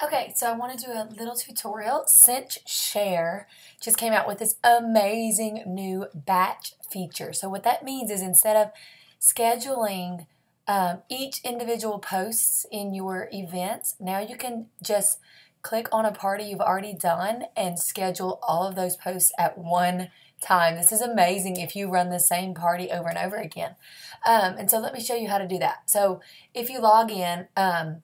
Okay, so I want to do a little tutorial. Cinchshare just came out with this amazing new batch feature. So what that means is instead of scheduling um, each individual posts in your events, now you can just click on a party you've already done and schedule all of those posts at one time. This is amazing if you run the same party over and over again. Um, and so let me show you how to do that. So if you log in, um,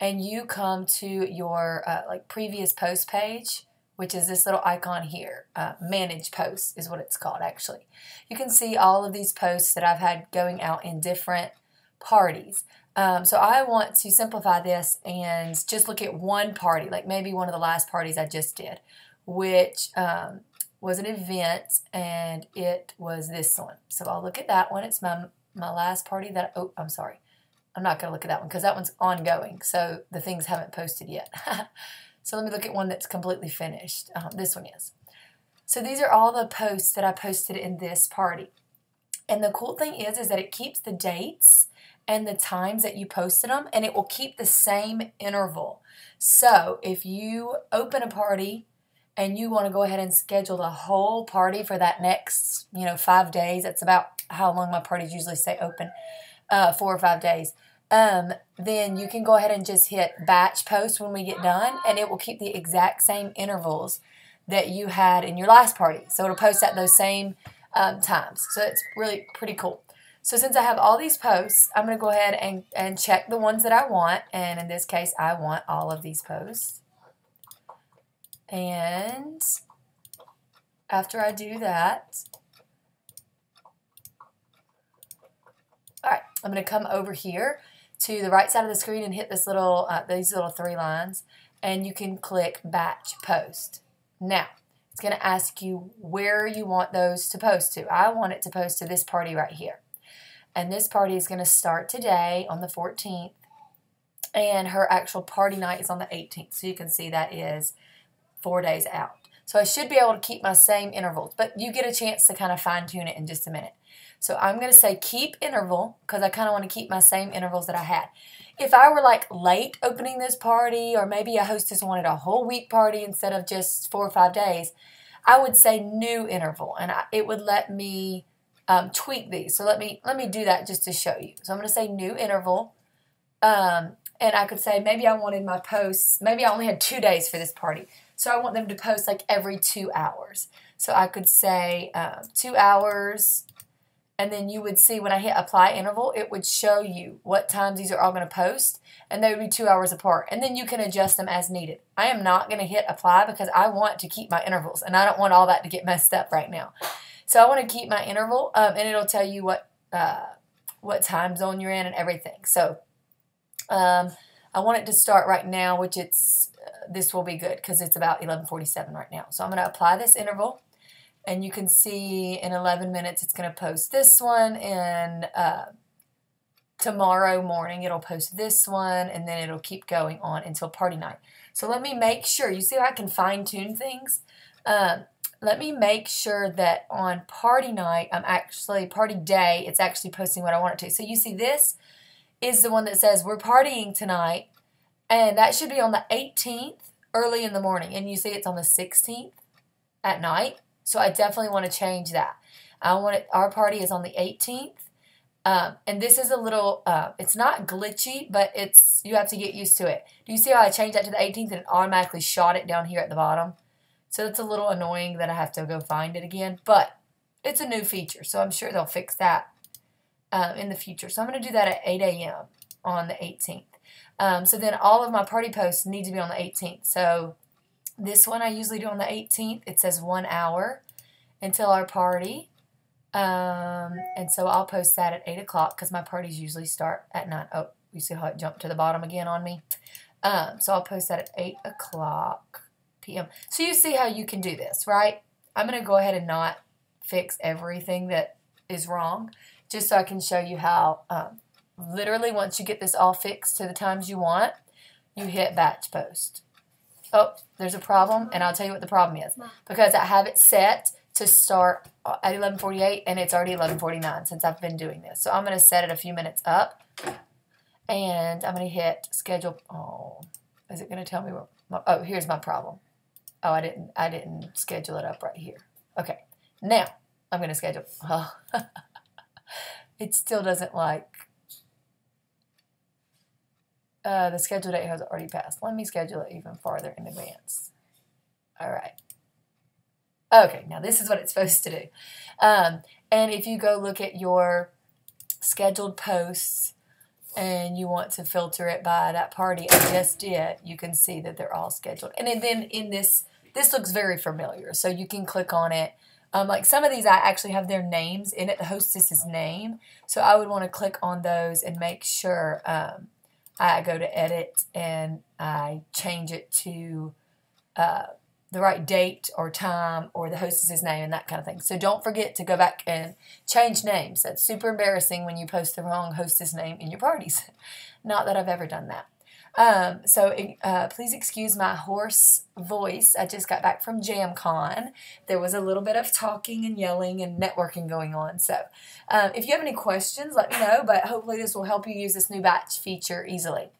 and you come to your uh, like previous post page, which is this little icon here, uh, manage posts is what it's called actually. You can see all of these posts that I've had going out in different parties. Um, so I want to simplify this and just look at one party, like maybe one of the last parties I just did, which um, was an event and it was this one. So I'll look at that one. It's my, my last party that, oh, I'm sorry. I'm not going to look at that one because that one's ongoing. So the things haven't posted yet. so let me look at one that's completely finished. Um, this one is. So these are all the posts that I posted in this party. And the cool thing is, is that it keeps the dates and the times that you posted them, and it will keep the same interval. So if you open a party and you want to go ahead and schedule the whole party for that next, you know, five days, that's about how long my parties usually stay open uh, four or five days, um, then you can go ahead and just hit batch post when we get done, and it will keep the exact same intervals that you had in your last party. So it'll post at those same um, times. So it's really pretty cool. So since I have all these posts, I'm going to go ahead and, and check the ones that I want. And in this case, I want all of these posts. And after I do that, all right, I'm going to come over here to the right side of the screen and hit this little uh, these little three lines and you can click batch post. Now, it's going to ask you where you want those to post to. I want it to post to this party right here. And this party is going to start today on the 14th and her actual party night is on the 18th. So you can see that is four days out. So I should be able to keep my same intervals, but you get a chance to kind of fine tune it in just a minute. So I'm going to say keep interval because I kind of want to keep my same intervals that I had. If I were like late opening this party or maybe a hostess wanted a whole week party instead of just four or five days, I would say new interval and I, it would let me um, tweak these. So let me let me do that just to show you. So I'm going to say new interval. Um, and I could say maybe I wanted my posts, maybe I only had two days for this party. So I want them to post like every two hours. So I could say uh, two hours and then you would see when I hit apply interval, it would show you what times these are all going to post, and they would be two hours apart. And then you can adjust them as needed. I am not going to hit apply because I want to keep my intervals, and I don't want all that to get messed up right now. So I want to keep my interval, um, and it'll tell you what uh, what time zone you're in and everything. So um, I want it to start right now, which it's uh, this will be good because it's about 11:47 right now. So I'm going to apply this interval and you can see in 11 minutes it's going to post this one and uh, tomorrow morning it'll post this one and then it'll keep going on until party night. So let me make sure you see how I can fine tune things? Um, let me make sure that on party night I'm actually party day it's actually posting what I want it to. So you see this is the one that says we're partying tonight and that should be on the 18th early in the morning and you see it's on the 16th at night so I definitely want to change that. I want it, our party is on the 18th. Um, and this is a little, uh, it's not glitchy, but it's, you have to get used to it. Do you see how I changed that to the 18th and it automatically shot it down here at the bottom? So it's a little annoying that I have to go find it again, but it's a new feature, so I'm sure they'll fix that um, in the future. So I'm going to do that at 8 a.m. on the 18th. Um, so then all of my party posts need to be on the 18th. So this one I usually do on the 18th. It says one hour until our party. Um, and so I'll post that at 8 o'clock because my parties usually start at 9. Oh, you see how it jumped to the bottom again on me? Um, so I'll post that at 8 o'clock p.m. So you see how you can do this, right? I'm going to go ahead and not fix everything that is wrong just so I can show you how um, literally once you get this all fixed to the times you want, you hit batch post oh, there's a problem, and I'll tell you what the problem is. Because I have it set to start at 11:48, and it's already 11:49 since I've been doing this. So I'm going to set it a few minutes up, and I'm going to hit schedule. Oh, Is it going to tell me what? My, oh, here's my problem. Oh, I didn't. I didn't schedule it up right here. Okay, now I'm going to schedule. Oh, it still doesn't like. Uh, the schedule date has already passed. Let me schedule it even farther in advance. All right. Okay, now this is what it's supposed to do. Um, and if you go look at your scheduled posts and you want to filter it by that party I just did, you can see that they're all scheduled. And then in this, this looks very familiar. So you can click on it. Um, like some of these, I actually have their names in it, the hostess's name. So I would want to click on those and make sure um, I go to edit and I change it to uh, the right date or time or the hostess's name and that kind of thing. So don't forget to go back and change names. That's super embarrassing when you post the wrong hostess name in your parties. Not that I've ever done that. Um, so uh, please excuse my hoarse voice. I just got back from JamCon. There was a little bit of talking and yelling and networking going on. So um, if you have any questions, let me know. But hopefully this will help you use this new batch feature easily.